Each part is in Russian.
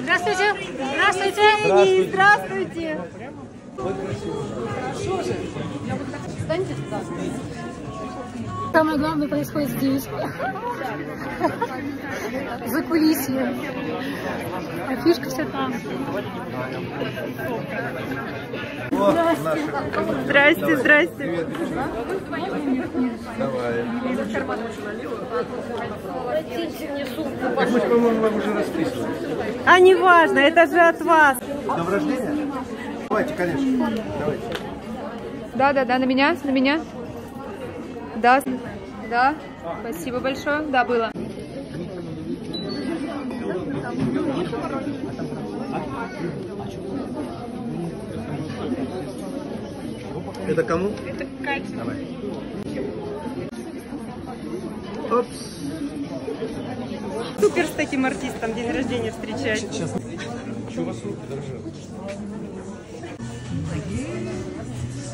Здравствуйте. Здравствуйте. Здравствуйте. Здравствуйте. Встаньте туда. Самое главное происходит здесь. За кулисье. А фишка все там. Здрасте, здрасте. Давай. Мы, по-моему, вам уже расписывали. А не важно, это же от вас. Днем рождения? Давайте, конечно. Давайте. Да, да, да, на меня, на меня. Да, да. Спасибо большое. Да, было. Это кому? Это Катя. Давай. Опс. Супер с таким артистом день рождения встречать. Сейчас. Что у вас руки дрожат?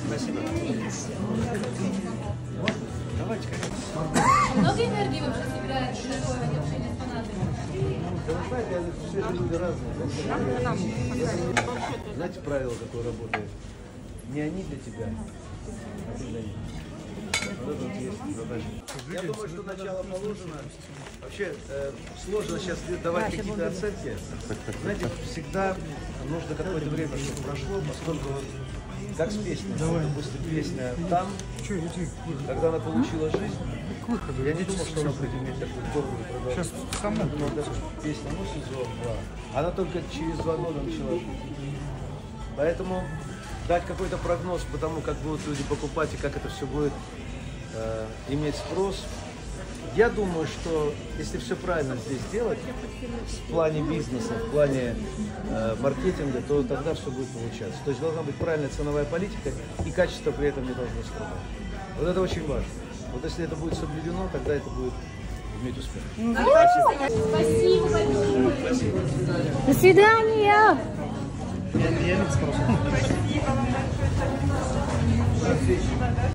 Спасибо. Давайте. Много энергии вообще собирается такое общение с фанатами? Знаете правило, какое работает? Не они для тебя, а ты для них. Вот это вот есть задача. Я думаю, что начало положено. Вообще э, сложно сейчас давать какие-то оценки. Знаете, всегда нужно какое-то время, чтобы прошло, поскольку вот как с песней. Вот, допустим, песня там, когда она получила жизнь, я не думал, что она будет иметь такую форму. Сейчас сама даже песня, ну, сезон, два. Она только через два года начала жить. Поэтому дать какой-то прогноз по тому, как будут люди покупать и как это все будет э, иметь спрос. Я думаю, что если все правильно здесь делать, в плане бизнеса, в плане э, маркетинга, то тогда все будет получаться. То есть должна быть правильная ценовая политика и качество при этом не должно страдать. Вот это очень важно. Вот если это будет соблюдено, тогда это будет иметь успех. Спасибо большое. До свидания. Яндекс просто. Спасибо вам большое.